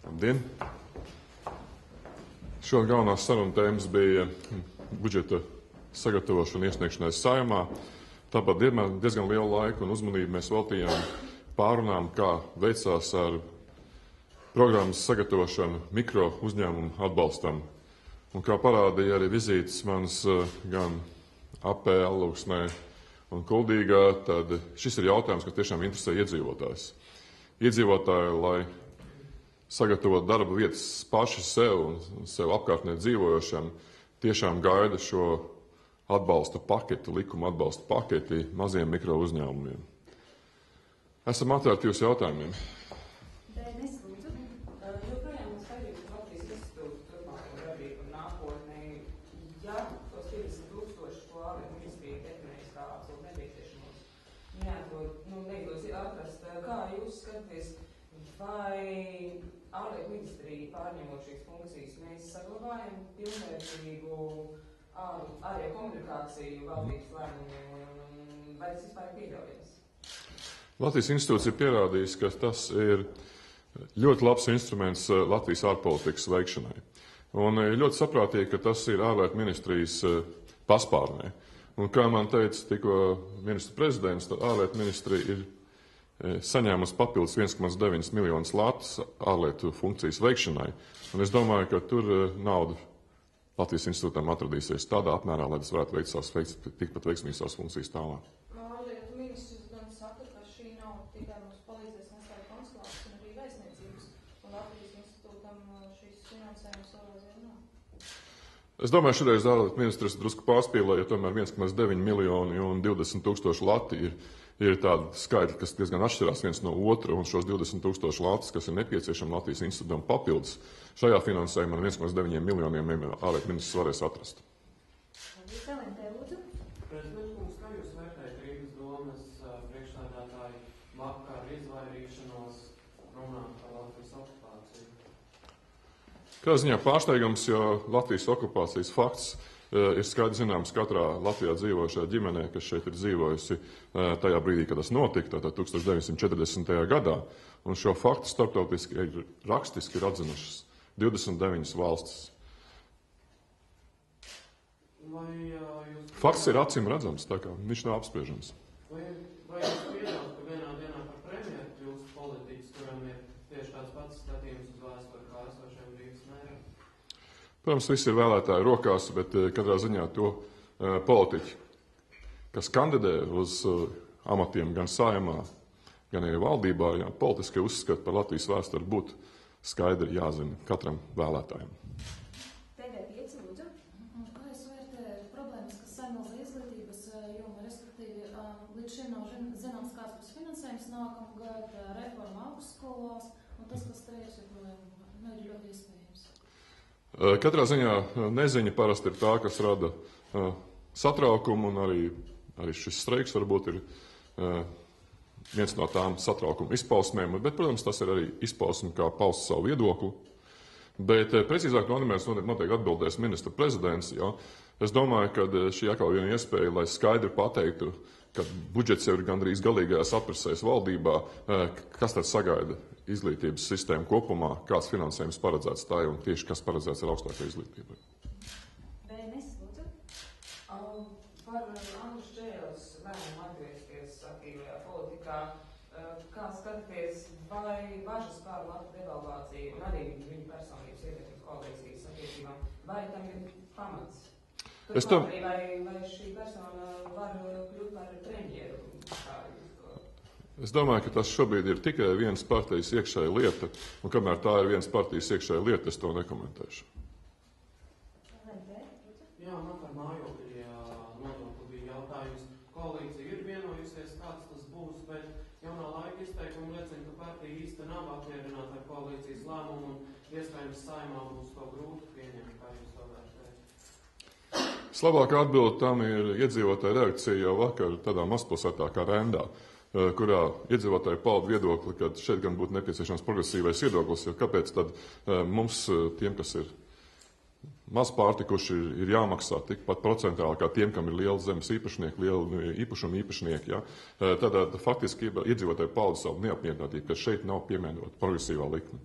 Labdien! Šodien galvenās sarunu tēmas bija budžeta sagatavošana iesniegšanai saimā. Tāpat diezgan lielu laiku un uzmanību mēs veltījām pārunām, kā veicās ar programmas sagatavošanu mikro uzņēmumu atbalstam. Un kā parādīja arī vizītes manas gan apē, alūksnē un kuldīgā, tad šis ir jautājums, kas tiešām interesē iedzīvotājs. Iedzīvotāji, lai sagatavot darba vietas paši sev un sev apkārtnē dzīvojošiem, tiešām gaida šo atbalsta paketi, likuma atbalsta paketi maziem mikro uzņēmumiem. Esam atvērti jūsu jautājumiem. Dēnis, lūdzu. Joprojām mums vajadzīgs Latvijas institūts turpmāko darbību un nākotnē. Ja tos 50 tūkstoši to ārlietu ministrija definēs kā absolūti nepieciešamos, neatrod, nu, neizdos atrast, kā jūs skatāties, vai ārlietu ministrija pārņemot šīs funkcijas, mēs saglabājam pilnvērtīgu ārējo komunikāciju valdības lēmumiem, vai tas vispār ir pieļaujams? Latvijas institūts ir pierādījis, ka tas ir ļoti labs instruments eh, Latvijas ārpolitikas veikšanai. Un ir ļoti saprātīgi, ka tas ir ārlietu ministrijas eh, paspārnē. Un kā man teica tikko ministra prezidents, tad ārlietu ministrija ir saņēmusi papildus 1,9 miljonus latus ārlietu funkcijas veikšanai. Un es domāju, ka tur nauda Latvijas institūtam atradīsies tādā apmērā, lai tas varētu veikt savas veiks, tikpat veiksmīgi savas funkcijas tālāk. Ārlietu ministrs gan saka, ka šī nav tikai mums palīdzēs nesēt konsulāts un arī vēstniecības, un Latvijas institūtam šīs finansējums vēl aizvien nav. Es domāju, šoreiz ārlietu ministrs drusku pārspīlēja, jo tomēr 1,9 miljoni un 20 tūkstoši lati ir ir tādi skaitļi, kas diezgan atšķirās viens no otra, un šos 20 tūkstošu latus, kas ir nepieciešami Latvijas institūtam papildus, šajā finansējumā 1,9 miljoniem ārlietu ministrs varēs atrast. Domas priekšstādātāju vakar izvairīšanos runāt par Latvijas okupāciju? Kā ziņā pārsteigums, jo Latvijas okupācijas fakts ir skaidrs zināms katrā Latvijā dzīvošajā ģimenē, kas šeit ir dzīvojusi tajā brīdī, kad tas notika, tātad 1940. gadā. Un šo faktu starptautiski ir rakstiski ir atzinušas 29 valstis. Fakts ir acīm redzams, tā kā viņš nav apspriežams. Vai, tāds pats skatījums uz vēsturi kā esošajam Rīgas mēram? Protams, viss ir vēlētāju rokās, bet katrā ziņā to uh, politiķi, kas kandidē uz uh, amatiem gan saimā, gan arī valdībā, jā, politiski uzskata par Latvijas vēsturi būtu skaidri jāzina katram vēlētājam. TV5, lūdzu. Kā jūs vērtējat problēmas, kas saimnieka izglītības jomā, respektīvi, līdz šim nav zināms, kāds būs finansējums nākamgad, reforma augstskolās, un tas, kas trīs, nu, ir ļoti iespējams. Katrā ziņā neziņa parasti ir tā, kas rada satraukumu, un arī, arī šis streiks varbūt ir viens no tām satraukuma izpausmēm, bet, protams, tas ir arī izpausme, kā paust savu viedokli. Bet precīzāk no animēs noteikti atbildēs ministra prezidents. Jo es domāju, ka šī atkal viena iespēja, lai skaidri pateiktu, ka budžets jau ir gandrīz galīgajās aprasēs valdībā, kas tad sagaida izglītības sistēmu kopumā, kāds finansējums paredzēts tā un tieši kas paredzēts ar augstāko izglītību. Dēnis, lūdzu. Par Andrus Čēles lēmumu atgriezties aktīvajā politikā, kā skatāties, vai bažas par Latviju devalvāciju un arī viņa personības ietekmes koalīcijas attiecībām, vai tam ir pamats? Es jūs to Es domāju, ka tas šobrīd ir tikai vienas partijas iekšēja lieta, un kamēr tā ir vienas partijas iekšēja lieta, es to nekomentēšu. Jā, man par mājokļu nodokli bija jautājums. Koalīcija ir vienojusies, kāds tas būs, bet jaunā laika izteikumi liecina, ka partija īsti nav apmierināta ar koalīcijas lēmumu un iespējams saimā būs to grūti pieņemt, Labākā atbilde tam ir iedzīvotāja reakcija jau vakar tādā mazpilsētā kā Rendā, eh, kurā iedzīvotāji pauda viedokli, ka šeit gan būtu nepieciešams progresīvais viedoklis, jo kāpēc tad eh, mums, eh, tiem, kas ir maz pārtikuši, ir, ir jāmaksā tikpat procentuāli kā tiem, kam ir liela zemes īpašnieki, liela īpašuma īpašnieki. Ja? Tad faktiski iedzīvotāji pauda savu neapmierinātību, ka šeit nav piemērota progresīvā likme.